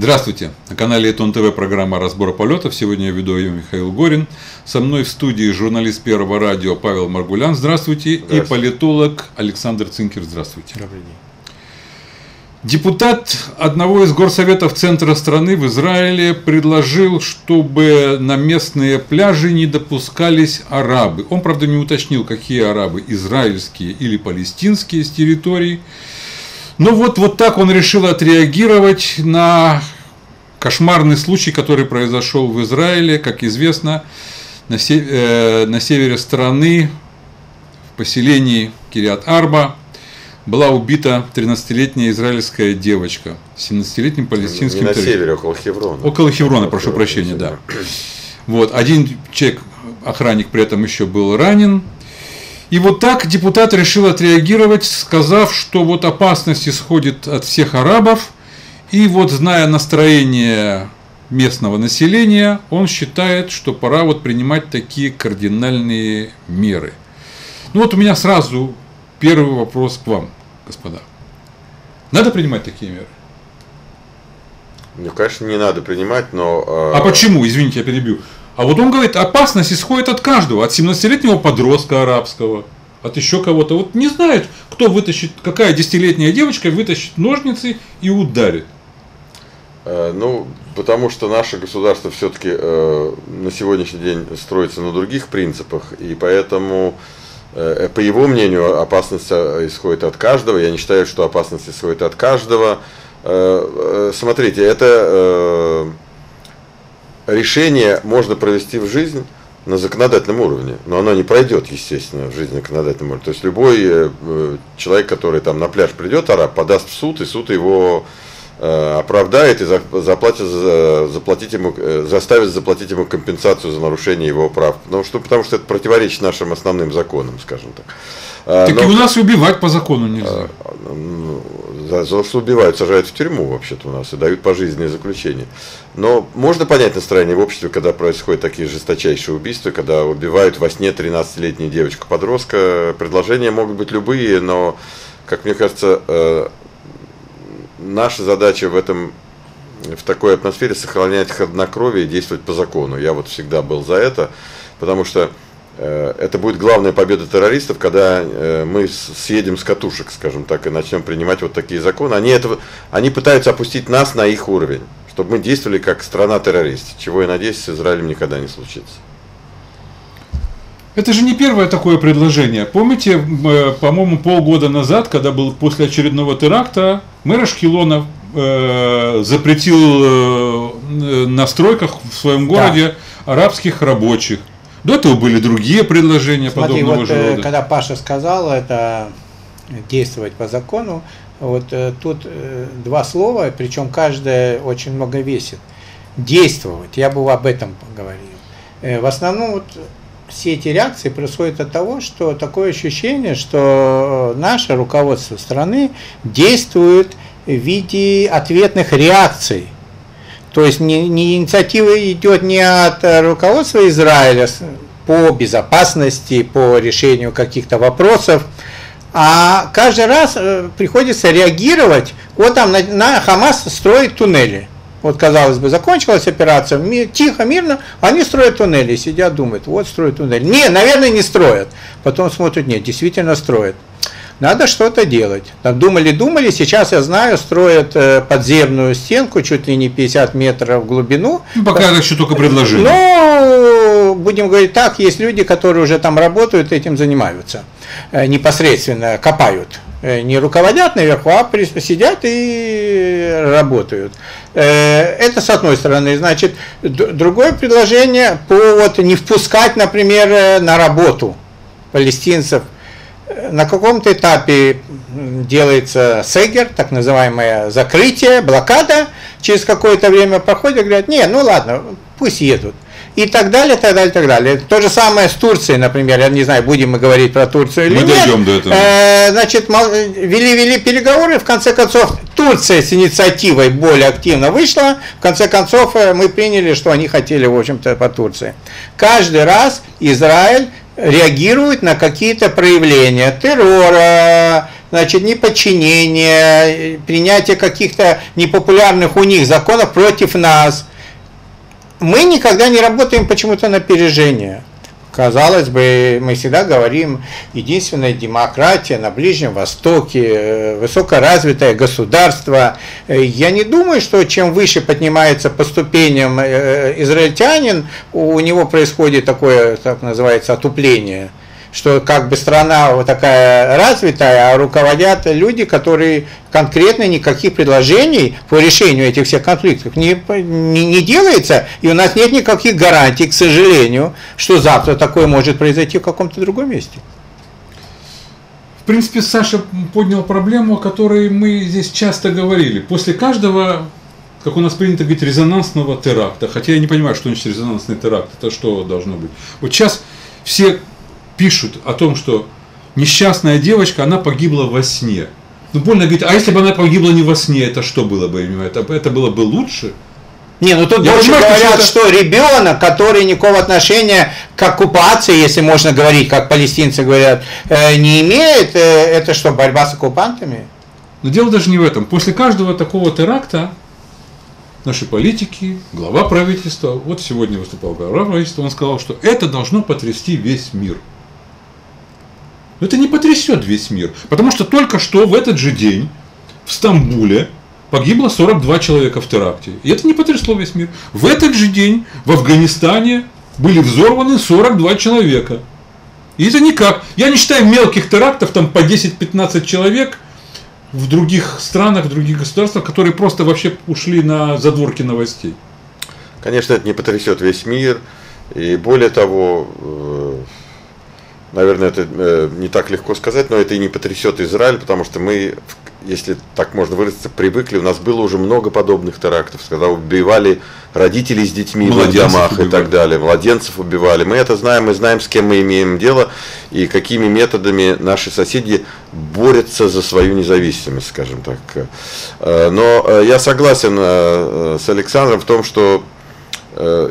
Здравствуйте! На канале Этон ТВ программа «Разбор полетов». Сегодня я веду ее Михаил Горин. Со мной в студии журналист Первого радио Павел Маргулян. Здравствуйте. Здравствуйте. И политолог Александр Цинкер. Здравствуйте. Добрый день. Депутат одного из горсоветов центра страны в Израиле предложил, чтобы на местные пляжи не допускались арабы. Он, правда, не уточнил, какие арабы, израильские или палестинские с территории. Ну вот, вот так он решил отреагировать на кошмарный случай, который произошел в Израиле, как известно, на, сев... э, на севере страны, в поселении Кириат-Арба, была убита 13-летняя израильская девочка с 17-летним палестинским... Не на севере, около Хеврона. Около Хеврона, около прошу Хеврона, прощения, да. Вот, один человек, охранник при этом еще был ранен, и вот так депутат решил отреагировать, сказав, что вот опасность исходит от всех арабов, и вот зная настроение местного населения, он считает, что пора вот принимать такие кардинальные меры. Ну вот у меня сразу первый вопрос к вам, господа. Надо принимать такие меры? Ну, конечно, не надо принимать, но... Э... А почему? Извините, я перебью. А вот он говорит, опасность исходит от каждого, от 17-летнего подростка арабского, от еще кого-то. Вот не знает, кто вытащит, какая десятилетняя девочка вытащит ножницы и ударит. Э, ну, потому что наше государство все-таки э, на сегодняшний день строится на других принципах, и поэтому, э, по его мнению, опасность э, исходит от каждого. Я не считаю, что опасность исходит от каждого. Э, э, смотрите, это э, решение можно провести в жизнь на законодательном уровне, но оно не пройдет, естественно, в жизни законодательном уровне. То есть любой э, человек, который там на пляж придет, араб, подаст в суд, и суд его э, оправдает и заплатит, заплатить ему, э, заставит заплатить ему компенсацию за нарушение его прав. Потому что, потому что это противоречит нашим основным законам, скажем так. А, так Но, и у нас убивать по закону нельзя. А, ну, за, за что убивают, сажают в тюрьму вообще-то у нас и дают пожизненное заключение. Но можно понять настроение в обществе, когда происходят такие жесточайшие убийства, когда убивают во сне 13-летнюю девочку-подростка. Предложения могут быть любые, но, как мне кажется, э, наша задача в этом в такой атмосфере сохранять хладнокровие и действовать по закону. Я вот всегда был за это, потому что Э, это будет главная победа террористов, когда э, мы съедем с катушек, скажем так, и начнем принимать вот такие законы. Они, этого, они пытаются опустить нас на их уровень, чтобы мы действовали как страна-террорист, чего, я надеюсь, с Израилем никогда не случится. Это же не первое такое предложение. Помните, э, по-моему, полгода назад, когда был после очередного теракта, мэр Ашкелона э, запретил э, на стройках в своем городе да. арабских рабочих. До этого были другие предложения Смотри, подобного вот, же э, рода. Когда Паша сказал это действовать по закону, вот э, тут э, два слова, причем каждое очень много весит. Действовать, я бы об этом поговорил. В основном вот все эти реакции происходят от того, что такое ощущение, что наше руководство страны действует в виде ответных реакций то есть не, не инициатива идет не от э, руководства Израиля по безопасности, по решению каких-то вопросов, а каждый раз э, приходится реагировать. Вот там на, на Хамас строит туннели. Вот, казалось бы, закончилась операция, ми, тихо, мирно, они строят туннели, сидят, думают, вот строят туннели. Не, наверное, не строят. Потом смотрят, нет, действительно строят. Надо что-то делать. Думали, думали, сейчас я знаю, строят э, подземную стенку чуть ли не 50 метров в глубину. Ну, пока это еще только предложение. Ну, будем говорить так, есть люди, которые уже там работают, этим занимаются. Э, непосредственно копают. Э, не руководят наверху, а сидят и работают. Это с одной стороны. Значит, другое предложение по вот не впускать, например, на работу палестинцев – на каком-то этапе делается сегер, так называемое закрытие, блокада, через какое-то время проходит, говорят, не, ну ладно, пусть едут. И так далее, так далее, так далее. То же самое с Турцией, например, я не знаю, будем мы говорить про Турцию или мы нет. Дойдем до этого. Э, значит, вели-вели переговоры, в конце концов, Турция с инициативой более активно вышла, в конце концов, э, мы приняли, что они хотели, в общем-то, по Турции. Каждый раз Израиль реагирует на какие-то проявления террора, значит, неподчинение, принятие каких-то непопулярных у них законов против нас. Мы никогда не работаем почему-то на опережение. Казалось бы, мы всегда говорим, единственная демократия на Ближнем Востоке, э, высокоразвитое государство. Э, я не думаю, что чем выше поднимается по ступеням э, израильтянин, у него происходит такое, так называется, отупление что как бы страна вот такая развитая, а руководят люди, которые конкретно никаких предложений по решению этих всех конфликтов не, не, не делается, и у нас нет никаких гарантий, к сожалению, что завтра такое может произойти в каком-то другом месте. В принципе, Саша поднял проблему, о которой мы здесь часто говорили. После каждого как у нас принято говорить, резонансного теракта. Хотя я не понимаю, что значит резонансный теракт. Это что должно быть? Вот сейчас все пишут о том, что несчастная девочка, она погибла во сне. Ну, больно говорить, а если бы она погибла не во сне, это что было бы? Это, это было бы лучше? Не, ну тут Я больше понимаю, говорят, что, это... что ребенок, который никакого отношения к оккупации, если можно говорить, как палестинцы говорят, э, не имеет, э, это что, борьба с оккупантами? Но дело даже не в этом. После каждого такого теракта наши политики, глава правительства, вот сегодня выступал глава правительства, он сказал, что это должно потрясти весь мир. Но это не потрясет весь мир. Потому что только что в этот же день в Стамбуле погибло 42 человека в теракте. И это не потрясло весь мир. В этот же день в Афганистане были взорваны 42 человека. И это никак. Я не считаю мелких терактов, там по 10-15 человек в других странах, в других государствах, которые просто вообще ушли на задворки новостей. Конечно, это не потрясет весь мир. И более того, э, наверное, это э, не так легко сказать, но это и не потрясет Израиль, потому что мы, если так можно выразиться, привыкли, у нас было уже много подобных терактов, когда убивали родителей с детьми в домах и так далее, младенцев убивали. Мы это знаем, мы знаем, с кем мы имеем дело и какими методами наши соседи борются за свою независимость, скажем так. Э, но э, я согласен с Александром в том, что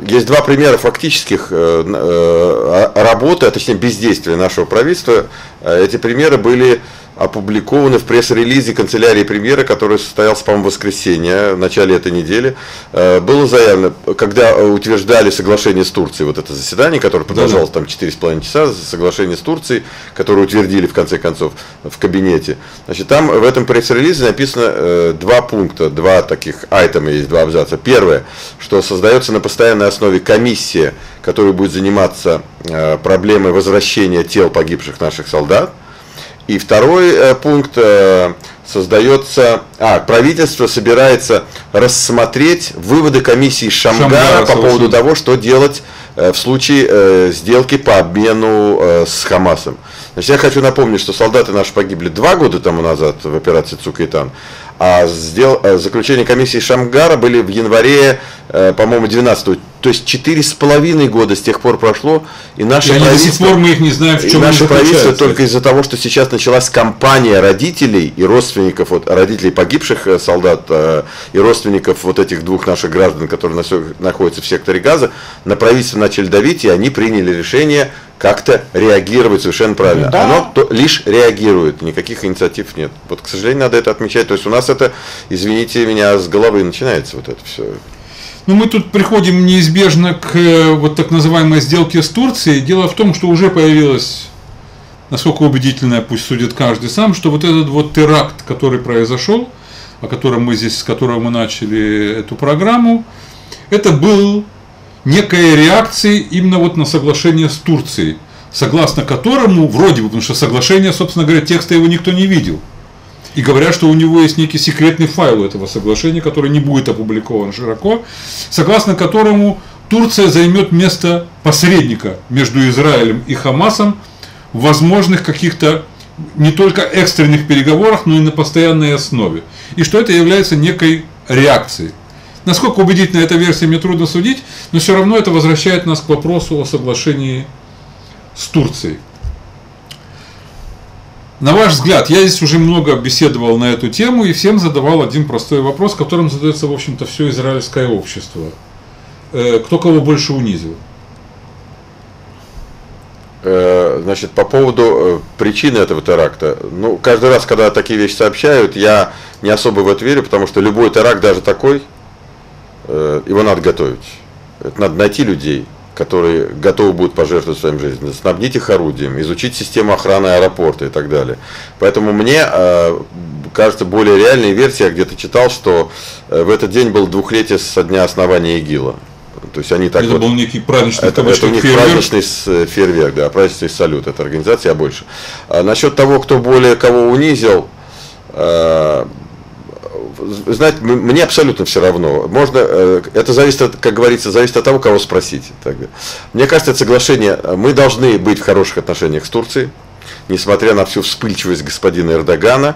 есть два примера фактических э, э, работы, а точнее бездействия нашего правительства. Эти примеры были опубликованы в пресс-релизе канцелярии премьера, который состоялся, по-моему, в воскресенье, в начале этой недели, э, было заявлено, когда утверждали соглашение с Турцией, вот это заседание, которое продолжалось там 4,5 часа, соглашение с Турцией, которое утвердили в конце концов в кабинете. Значит, там в этом пресс-релизе написано э, два пункта, два таких айтема есть, два абзаца. Первое, что создается на постоянной основе комиссия, которая будет заниматься э, проблемой возвращения тел погибших наших солдат, и второй э, пункт э, создается, а, правительство собирается рассмотреть выводы комиссии Шамгара, Шамгара по поводу того, что делать э, в случае э, сделки по обмену э, с Хамасом. Значит, я хочу напомнить, что солдаты наши погибли два года тому назад в операции Цукайтан, а сдел, э, заключение комиссии Шамгара были в январе, э, по-моему, 12 то есть четыре с половиной года с тех пор прошло, и наше и правительство, до сих пор мы их не знаем, в чем и наше правительство только из-за того, что сейчас началась кампания родителей и родственников, вот, родителей погибших э, солдат и родственников вот этих двух наших граждан, которые находятся в секторе газа, на правительство начали давить, и они приняли решение как-то реагировать совершенно правильно. Да. Оно то, лишь реагирует, никаких инициатив нет. Вот, к сожалению, надо это отмечать. То есть у нас это, извините меня, с головы начинается вот это все. Ну, мы тут приходим неизбежно к э, вот так называемой сделке с Турцией. Дело в том, что уже появилась, насколько убедительная, пусть судит каждый сам, что вот этот вот теракт, который произошел, о котором мы здесь, с которого мы начали эту программу, это был некая реакция именно вот на соглашение с Турцией, согласно которому, вроде бы, потому что соглашение, собственно говоря, текста его никто не видел – и говорят, что у него есть некий секретный файл этого соглашения, который не будет опубликован широко, согласно которому Турция займет место посредника между Израилем и Хамасом в возможных каких-то не только экстренных переговорах, но и на постоянной основе. И что это является некой реакцией. Насколько убедительна эта версия, мне трудно судить, но все равно это возвращает нас к вопросу о соглашении с Турцией. На ваш взгляд, я здесь уже много беседовал на эту тему и всем задавал один простой вопрос, которым задается, в общем-то, все израильское общество. Э, кто кого больше унизил? Э, значит, по поводу причины этого теракта. Ну, каждый раз, когда такие вещи сообщают, я не особо в это верю, потому что любой теракт, даже такой, его надо готовить. Это надо найти людей, которые готовы будут пожертвовать своим жизнью, снабдить их орудием, изучить систему охраны аэропорта и так далее. Поэтому мне э, кажется более реальной версия, я где-то читал, что э, в этот день был двухлетие со дня основания ИГИЛа. То есть они так это вот, был некий праздничный это, это у них фейерверк. праздничный э, фейерверк, да, праздничный салют, это организация, а больше. А насчет того, кто более кого унизил, э, знаете, мне абсолютно все равно. Можно, э, это зависит, от, как говорится, зависит от того, кого спросить. Мне кажется, это соглашение, мы должны быть в хороших отношениях с Турцией, несмотря на всю вспыльчивость господина Эрдогана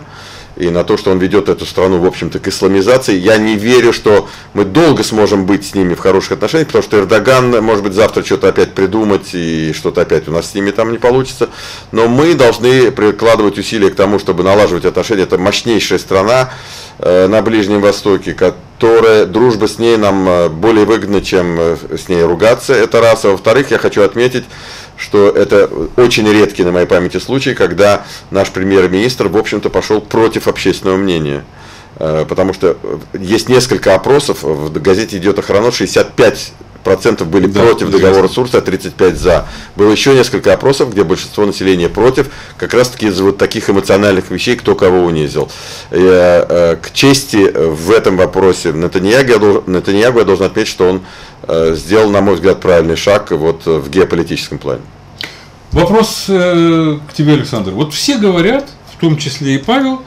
и на то, что он ведет эту страну, в общем-то, к исламизации. Я не верю, что мы долго сможем быть с ними в хороших отношениях, потому что Эрдоган, может быть, завтра что-то опять придумать, и что-то опять у нас с ними там не получится. Но мы должны прикладывать усилия к тому, чтобы налаживать отношения. Это мощнейшая страна э, на Ближнем Востоке, которая, дружба с ней нам э, более выгодна, чем э, с ней ругаться. Это раз. А во-вторых, я хочу отметить, что это очень редкий на моей памяти случай, когда наш премьер-министр, в общем-то, пошел против общественного мнения. Э, потому что есть несколько опросов, в газете идет охрана, 65 процентов были да, против договора с Турцией, а 35 за. Было еще несколько опросов, где большинство населения против, как раз таки из вот таких эмоциональных вещей, кто кого унизил. И, э, к чести в этом вопросе Натаньягу, Натаньягу я должен отметить, что он э, сделал, на мой взгляд, правильный шаг вот в геополитическом плане. Вопрос э, к тебе, Александр. Вот все говорят, в том числе и Павел,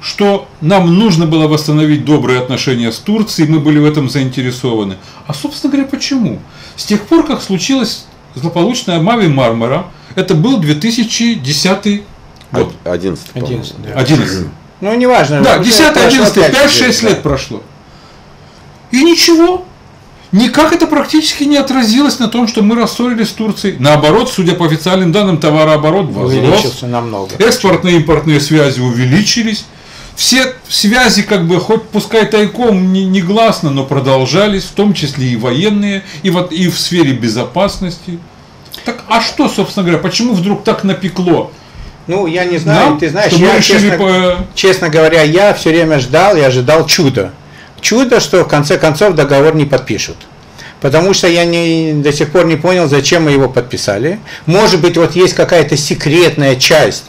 что нам нужно было восстановить добрые отношения с Турцией, мы были в этом заинтересованы. А, собственно говоря, почему? С тех пор, как случилась злополучная Мави Мармара, это был 2010 год. 11. 11, да. 11. Ну, неважно. Да, 10 11 5-6 лет прошло. И ничего. Никак это практически не отразилось на том, что мы рассорились с Турцией. Наоборот, судя по официальным данным, товарооборот возрос. Увеличился намного. Экспортные и импортные связи увеличились все связи, как бы, хоть пускай тайком, не, негласно, но продолжались, в том числе и военные, и, вот, и в сфере безопасности. Так, а что, собственно говоря, почему вдруг так напекло? Ну, я не знаю, Нам, ты знаешь, я, честно, по... честно говоря, я все время ждал и ожидал чуда. Чудо, что в конце концов договор не подпишут. Потому что я не, до сих пор не понял, зачем мы его подписали. Может быть, вот есть какая-то секретная часть,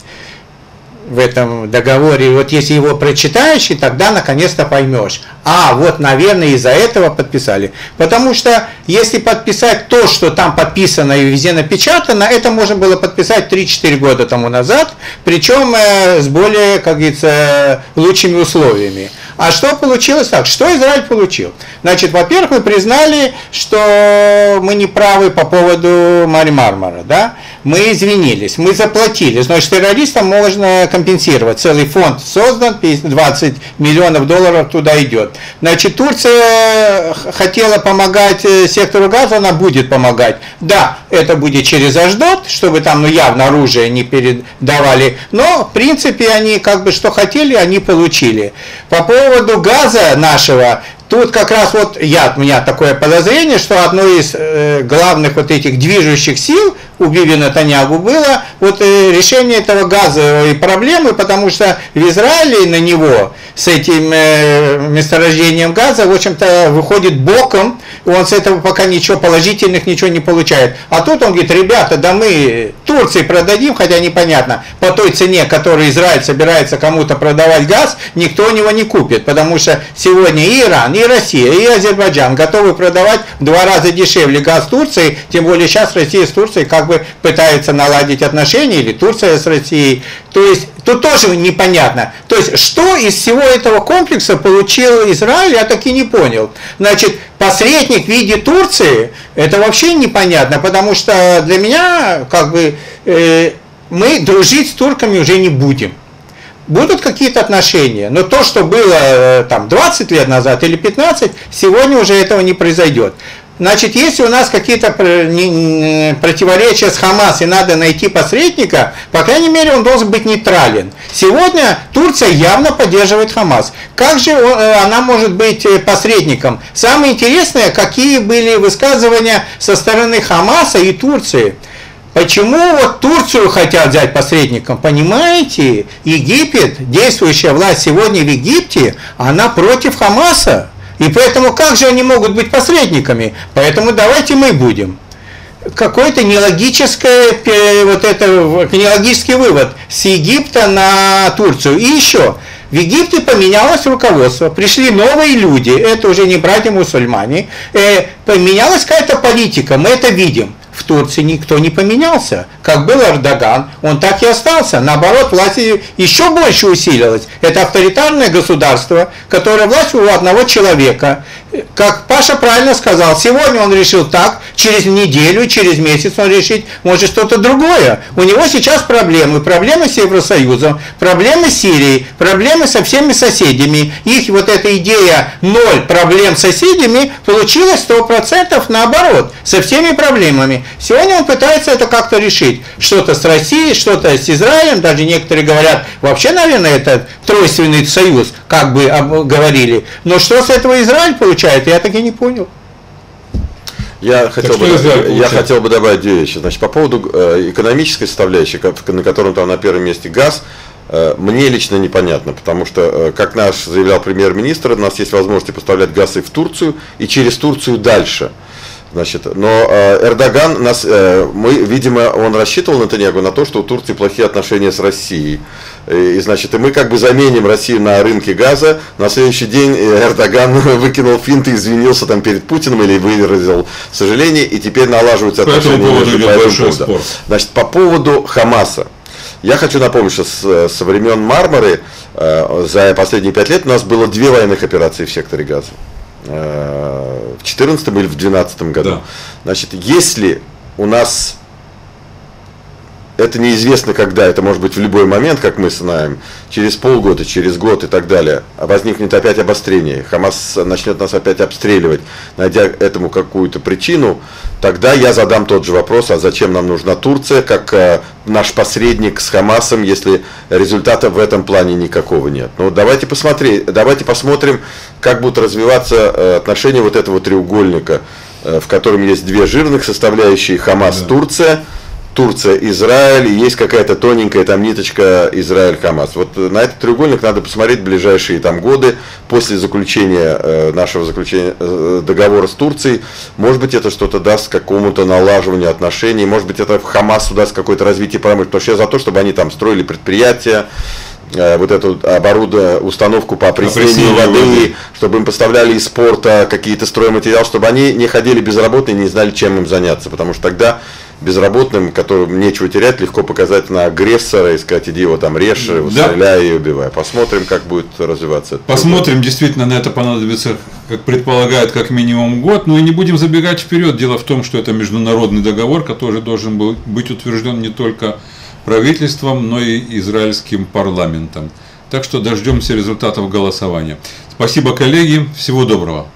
в этом договоре, вот если его прочитаешь, и тогда наконец-то поймешь. А, вот, наверное, из-за этого подписали. Потому что если подписать то, что там подписано и везде напечатано, это можно было подписать 3-4 года тому назад, причем э, с более, как говорится, лучшими условиями. А что получилось так? Что Израиль получил? Значит, во-первых, мы признали, что мы не правы по поводу Мари Мармара, да? Мы извинились, мы заплатили. Значит, террористам можно компенсировать. Целый фонд создан, 20 миллионов долларов туда идет. Значит, Турция хотела помогать э, сектору газа, она будет помогать. Да, это будет через Аждот, чтобы там ну, явно оружие не передавали. Но, в принципе, они как бы что хотели, они получили. По поводу газа нашего, Тут как раз вот я, у меня такое подозрение, что одно из э, главных вот этих движущих сил у Биби Натаньягу было вот э, решение этого газовой проблемы, потому что в Израиле на него с этим э, месторождением газа, в общем-то, выходит боком, он с этого пока ничего положительных ничего не получает. А тут он говорит, ребята, да мы Турции продадим, хотя непонятно, по той цене, которую Израиль собирается кому-то продавать газ, никто у него не купит, потому что сегодня и Иран, и Россия, и Азербайджан готовы продавать в два раза дешевле газ Турции, тем более сейчас Россия с Турцией как бы пытается наладить отношения, или Турция с Россией. То есть тут тоже непонятно. То есть что из всего этого комплекса получил Израиль, я так и не понял. Значит, посредник в виде Турции, это вообще непонятно, потому что для меня как бы э, мы дружить с турками уже не будем будут какие-то отношения. Но то, что было э, там 20 лет назад или 15, сегодня уже этого не произойдет. Значит, если у нас какие-то противоречия с Хамас и надо найти посредника, по крайней мере, он должен быть нейтрален. Сегодня Турция явно поддерживает Хамас. Как же э, она может быть э, посредником? Самое интересное, какие были высказывания со стороны Хамаса и Турции. Почему вот Турцию хотят взять посредником? Понимаете, Египет, действующая власть сегодня в Египте, она против Хамаса. И поэтому как же они могут быть посредниками? Поэтому давайте мы будем. Какой-то нелогическое, вот это, нелогический вывод. С Египта на Турцию. И еще, в Египте поменялось руководство, пришли новые люди, это уже не братья-мусульмане, э, поменялась какая-то политика, мы это видим в Турции никто не поменялся. Как был Эрдоган, он так и остался. Наоборот, власть еще больше усилилась. Это авторитарное государство, которое власть у одного человека. Как Паша правильно сказал, сегодня он решил так, через неделю, через месяц он решит, может, что-то другое. У него сейчас проблемы. Проблемы с Евросоюзом, проблемы с Сирией, проблемы со всеми соседями. Их вот эта идея ноль проблем с соседями получилась 100% наоборот, со всеми проблемами. Сегодня он пытается это как-то решить. Что-то с Россией, что-то с Израилем, даже некоторые говорят, вообще, наверное, это тройственный союз, как бы говорили. Но что с этого Израиль получает, я так и не понял. Я хотел, бы, я хотел бы добавить две вещи. Значит, по поводу э, экономической составляющей, на котором там на первом месте газ, э, мне лично непонятно, потому что, э, как наш заявлял премьер-министр, у нас есть возможность поставлять газ и в Турцию, и через Турцию дальше. Значит, но э, Эрдоган нас, э, мы, видимо, он рассчитывал на Таньягу на то, что у Турции плохие отношения с Россией. И, и значит, и мы как бы заменим Россию на рынке газа. На следующий день Эрдоган выкинул финт и извинился там перед Путиным или выразил сожаление, и теперь налаживаются по отношения между по этому Значит, по поводу Хамаса. Я хочу напомнить, что с, со времен Мармары э, за последние пять лет у нас было две военных операции в секторе газа. Э, в 2014 или в 2012 году. Да. Значит, если у нас это неизвестно когда, это может быть в любой момент, как мы знаем, через полгода, через год и так далее, а возникнет опять обострение, Хамас начнет нас опять обстреливать, найдя этому какую-то причину, тогда я задам тот же вопрос, а зачем нам нужна Турция, как э, наш посредник с Хамасом, если результата в этом плане никакого нет. Ну давайте посмотреть, давайте посмотрим, как будут развиваться э, отношения вот этого треугольника, э, в котором есть две жирных составляющие Хамас-Турция. Да Турция, Израиль, и есть какая-то тоненькая там ниточка Израиль-Хамас. Вот на этот треугольник надо посмотреть ближайшие там годы после заключения э, нашего заключения э, договора с Турцией. Может быть, это что-то даст какому-то налаживанию отношений, может быть, это в Хамасу даст какое-то развитие промышленности. Потому что я за то, чтобы они там строили предприятия, э, вот эту оборудование, установку по опреснению воды, воды, чтобы им поставляли из спорта какие-то стройматериалы, чтобы они не ходили безработные, не знали, чем им заняться, потому что тогда безработным, которым нечего терять, легко показать на агрессора и сказать, иди его там режь, да. стреляй и убивай. Посмотрим, как будет развиваться это. Посмотрим, действительно, на это понадобится, как предполагают, как минимум год. Но и не будем забегать вперед. Дело в том, что это международный договор, который должен был быть утвержден не только правительством, но и израильским парламентом. Так что дождемся результатов голосования. Спасибо, коллеги. Всего доброго.